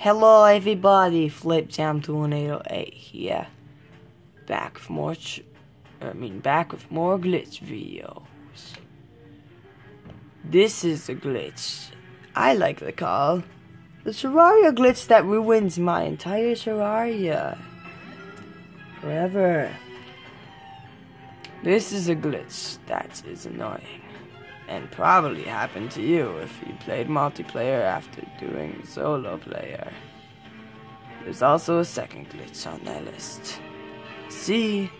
Hello everybody, FlipJam2808 here. Back with more, I mean back with more glitch videos. This is a glitch I like the call. The Terraria glitch that ruins my entire Terraria. Forever. This is a glitch that is annoying and probably happened to you if you played multiplayer after doing solo player. There's also a second glitch on that list. See,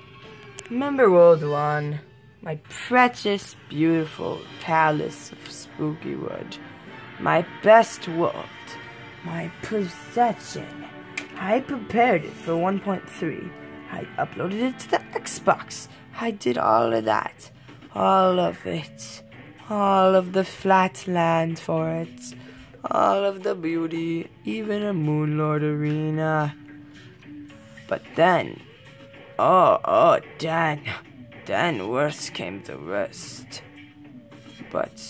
remember World 1? My precious, beautiful palace of spooky wood. My best world. My possession. I prepared it for 1.3. I uploaded it to the Xbox. I did all of that. All of it all of the flat land for it, all of the beauty, even a Moonlord arena. But then, oh, oh, then, then worse came the worst. But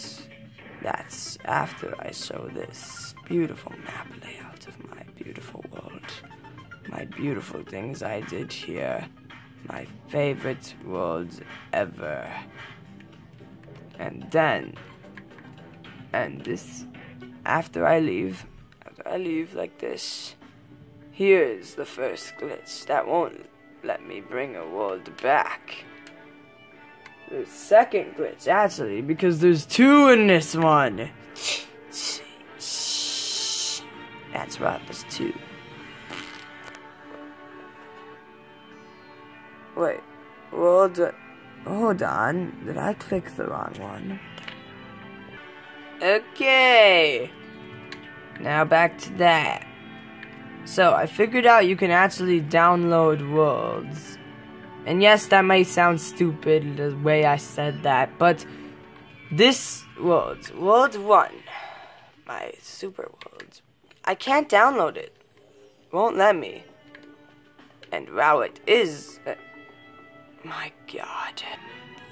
that's after I show this beautiful map layout of my beautiful world. My beautiful things I did here. My favorite world ever and then and this after I leave after I leave like this. Here's the first glitch that won't let me bring a world back. The second glitch actually because there's two in this one. That's right there's two wait world Hold on, did I click the wrong one? Okay. Now back to that. So, I figured out you can actually download worlds. And yes, that may sound stupid the way I said that, but this world, World 1, my super world, I can't download it. Won't let me. And wow, it is. My god.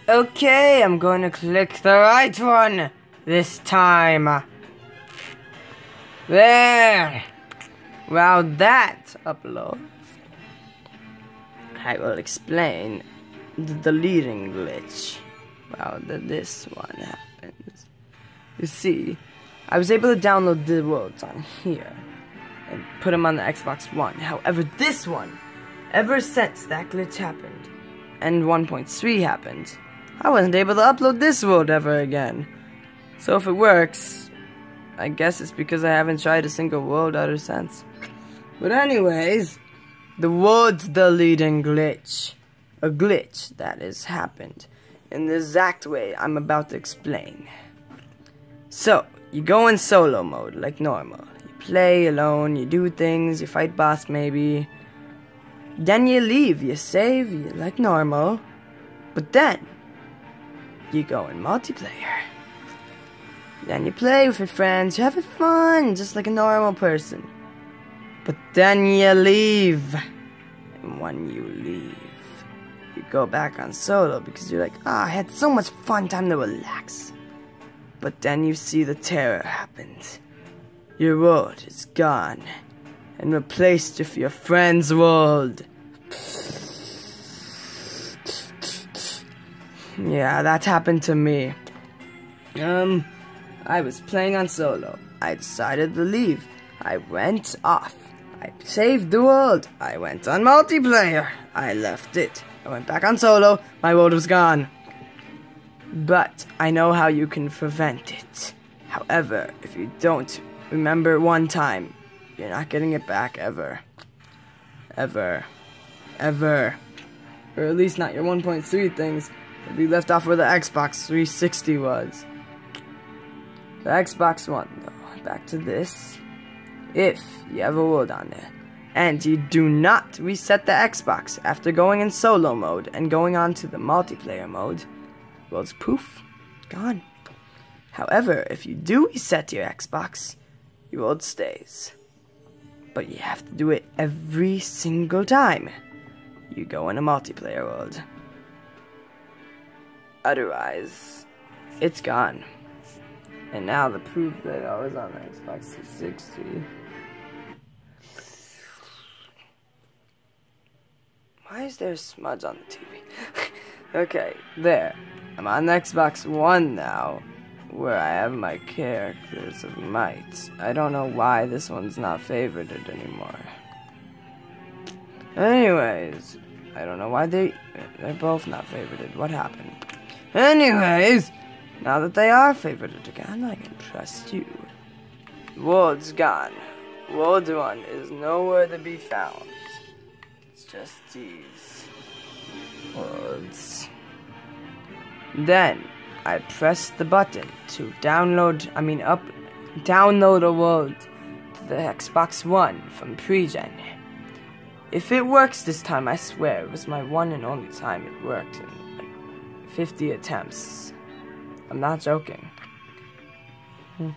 Okay, I'm going to click the right one this time. There. While that uploads, I will explain the deleting glitch. While that this one happens. You see, I was able to download the worlds on here and put them on the Xbox One. However, this one, ever since that glitch happened, and 1.3 happened, I wasn't able to upload this world ever again. So if it works, I guess it's because I haven't tried a single world ever since. But anyways, the world's deleting glitch. A glitch that has happened in the exact way I'm about to explain. So, you go in solo mode like normal. You play alone, you do things, you fight boss maybe, then you leave, you save, you like normal. But then, you go in multiplayer. Then you play with your friends, you have fun, just like a normal person. But then you leave. And when you leave, you go back on solo because you're like, ah, oh, I had so much fun, time to relax. But then you see the terror happens. Your world is gone and replaced with your friend's world. Yeah, that happened to me. Um, I was playing on solo. I decided to leave. I went off. I saved the world. I went on multiplayer. I left it. I went back on solo. My world was gone. But I know how you can prevent it. However, if you don't remember one time, you're not getting it back ever. Ever. Ever. Or at least not your 1.3 things. We left off where the Xbox 360 was. The Xbox One, though. Back to this. If you have a world on there, and you do not reset the Xbox after going in solo mode and going on to the multiplayer mode, world's poof, gone. However, if you do reset your Xbox, your world stays but you have to do it every single time you go in a multiplayer world. Otherwise, it's gone. And now the proof that I was on the Xbox 360. Why is there smudge on the TV? okay, there. I'm on the Xbox One now where I have my characters of might. I don't know why this one's not favorited anymore. Anyways, I don't know why they they're both not favorited. What happened? Anyways, now that they are favorited again, I can trust you. World's gone. World 1 is nowhere to be found. It's just these worlds. Then I press the button to download, I mean up, download a world to the Xbox One from pre-gen. If it works this time, I swear it was my one and only time it worked in like 50 attempts. I'm not joking. Hmm.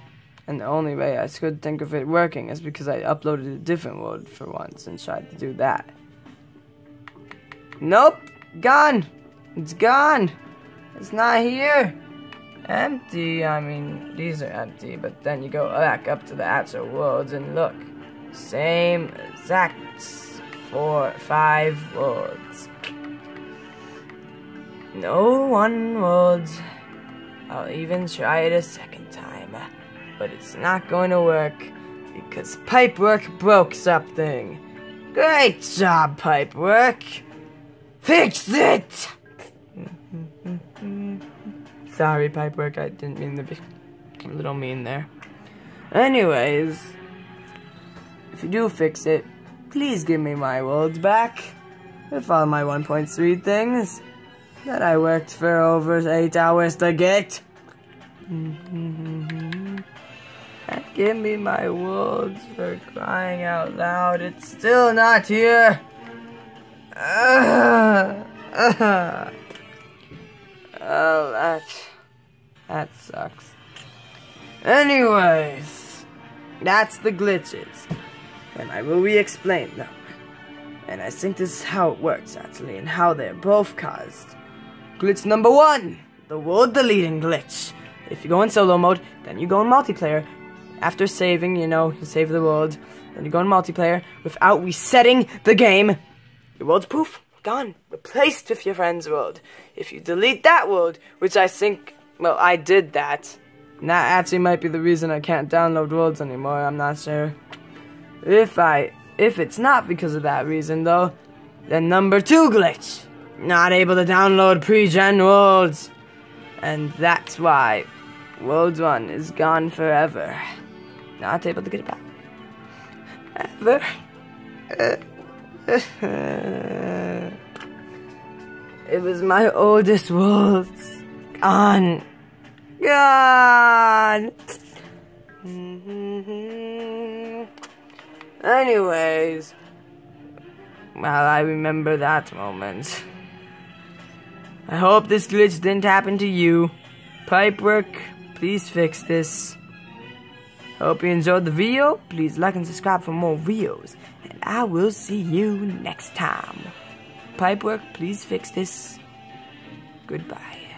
And the only way I could think of it working is because I uploaded a different world for once and tried to do that. Nope! Gone! It's gone! It's not here! Empty, I mean, these are empty, but then you go back up to the actual worlds and look. Same exact four, five words. No one words. I'll even try it a second time, but it's not going to work because Pipework broke something. Great job, Pipework. Fix it! Sorry, Pipework, I didn't mean to be a little mean there. Anyways, if you do fix it, please give me my worlds back. With all my 1.3 things that I worked for over 8 hours to get. and give me my worlds for crying out loud. It's still not here. Uh, uh. That sucks. Anyways, that's the glitches and I will re-explain them. And I think this is how it works, actually, and how they're both caused. Glitch number one, the world deleting glitch. If you go in solo mode, then you go in multiplayer. After saving, you know, you save the world, then you go in multiplayer without resetting the game. Your world's poof, gone, replaced with your friend's world. If you delete that world, which I think, well, I did that. And that actually might be the reason I can't download worlds anymore, I'm not sure. If I, if it's not because of that reason though, then number two glitch. Not able to download pre-gen worlds. And that's why World 1 is gone forever. Not able to get it back. Ever. it was my oldest worlds. Gone. God. Mm-hmm. Anyways, well, I remember that moment. I hope this glitch didn't happen to you. Pipework, please fix this. Hope you enjoyed the video. Please like and subscribe for more videos. And I will see you next time. Pipework, please fix this. Goodbye.